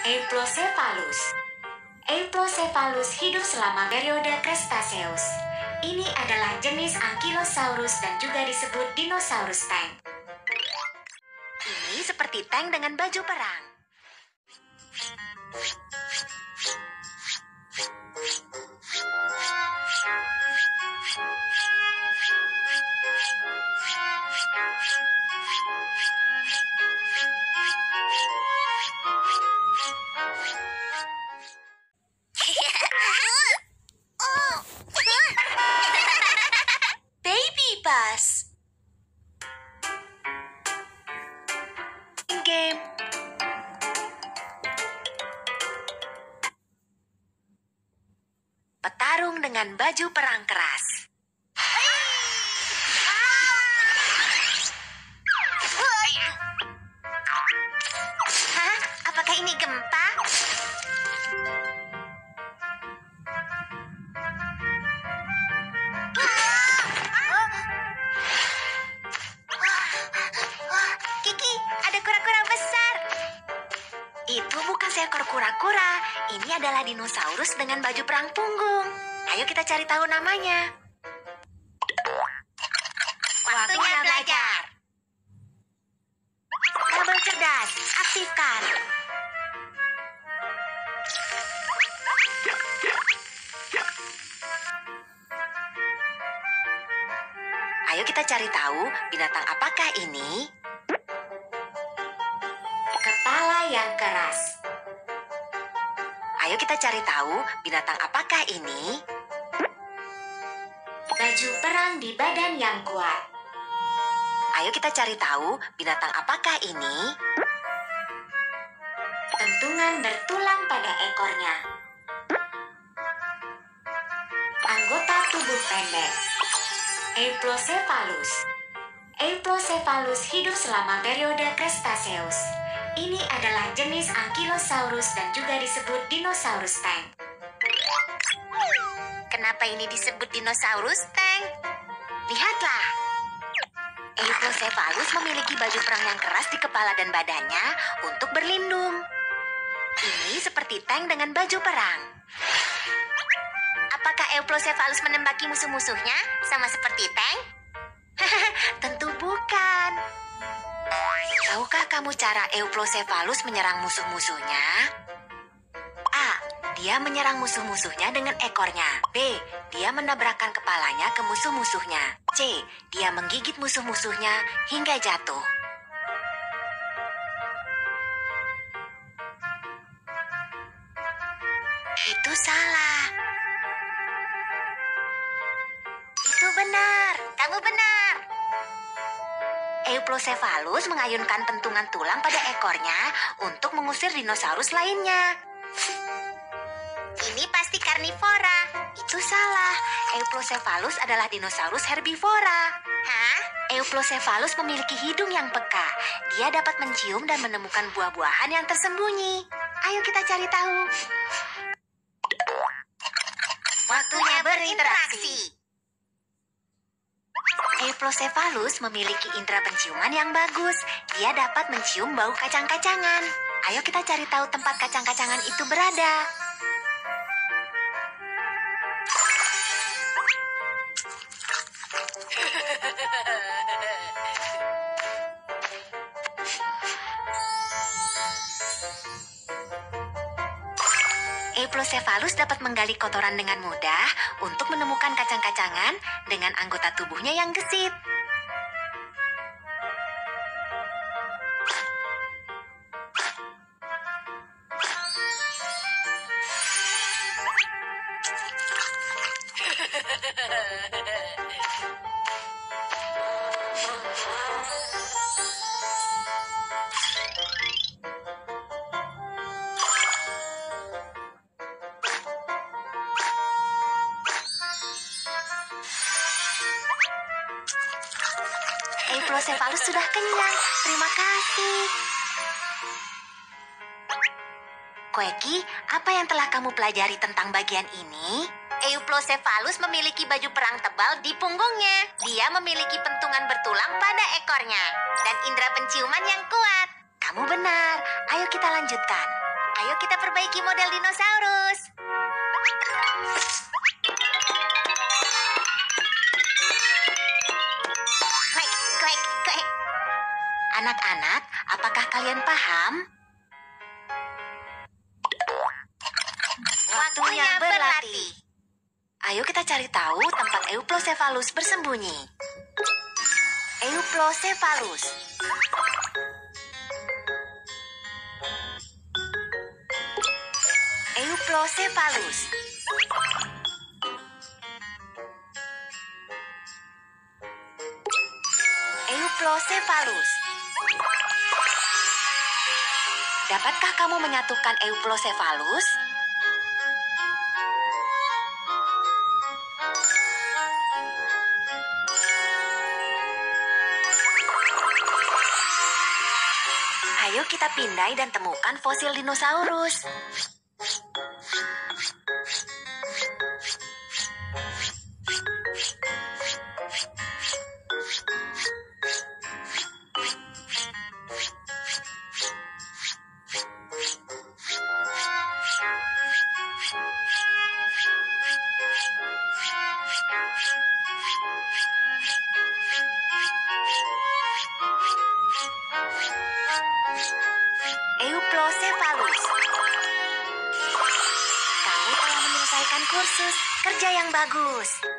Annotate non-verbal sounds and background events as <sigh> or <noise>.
Euplocephalus. Euplocephalus hidup selama periode Cretaceous. Ini adalah jenis Ankylosaurus dan juga disebut dinosaurus tank. Ini seperti tank dengan baju perang. Petarung dengan baju perang keras. Hah? Apakah ini gempa? Kiki, ada kura-kura besar. Itu bukan seekor kura-kura. Ini adalah dinosaurus dengan baju perang punggung. Ayo kita cari tahu namanya. Waktunya belajar. Kabel cerdas, aktifkan. Ayo kita cari tahu binatang apakah ini? Kepala yang keras. Ayo kita cari tahu binatang apakah ini? Baju perang di badan yang kuat. Ayo kita cari tahu binatang apakah ini? Pentungan bertulang pada ekornya. Anggota tubuh pendek. Euplocephalus. Euplocephalus hidup selama periode Cretaceous. Ini adalah jenis Ankylosaurus dan juga disebut dinosaurus tank. Kenapa ini disebut dinosaurus tank? Lihatlah. Euplocephalus memiliki baju perang yang keras di kepala dan badannya untuk berlindung. Ini seperti tank dengan baju perang. Apakah Euplocephalus menembaki musuh-musuhnya sama seperti tank? <laughs> Tentu bukan. Tahukah kamu cara Euplocephalus menyerang musuh-musuhnya? Dia menyerang musuh-musuhnya dengan ekornya. B. Dia menabrakkan kepalanya ke musuh-musuhnya. C. Dia menggigit musuh-musuhnya hingga jatuh. Itu salah. Itu benar. Kamu benar. Euplocephalus mengayunkan pentungan tulang pada ekornya untuk mengusir dinosaurus lainnya. Euplocephalus adalah dinosaurus herbivora. Hah? Euplocephalus memiliki hidung yang peka. Dia dapat mencium dan menemukan buah-buahan yang tersembunyi. Ayo kita cari tahu. Waktunya berinteraksi. Euplocephalus memiliki indera penciuman yang bagus. Dia dapat mencium bau kacang-kacangan. Ayo kita cari tahu tempat kacang-kacangan itu berada. Euplocephalus dapat menggali kotoran dengan mudah untuk menemukan kacang-kacangan dengan anggota tubuhnya yang gesit. Euplocephalus sudah kenyang. Terima kasih. Koeki, apa yang telah kamu pelajari tentang bagian ini? Euplocephalus memiliki baju perang tebal di punggungnya. Dia memiliki pentungan bertulang pada ekornya dan indera penciuman yang kuat. Kamu benar. Ayo kita lanjutkan. Ayo kita perbaiki model dinosaurus. Anak-anak, apakah kalian paham? Waktunya berlatih. Ayo kita cari tahu tempat Euplocephalus bersembunyi. Euplocephalus. Euplocephalus. Euplocephalus. Dapatkah kamu menyatukan Euplocephalus? Ayo kita pindai dan temukan fosil dinosaurus. Kursus. Kerja yang bagus.